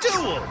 Duel!